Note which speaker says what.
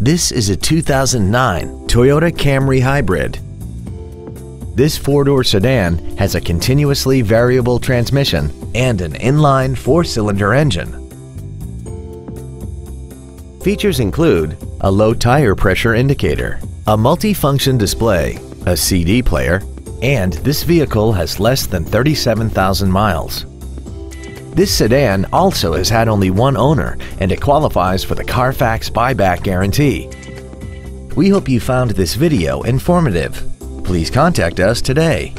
Speaker 1: This is a 2009 Toyota Camry Hybrid. This four-door sedan has a continuously variable transmission and an inline four-cylinder engine. Features include a low tire pressure indicator, a multi-function display, a CD player, and this vehicle has less than 37,000 miles. This sedan also has had only one owner and it qualifies for the Carfax buyback guarantee. We hope you found this video informative. Please contact us today.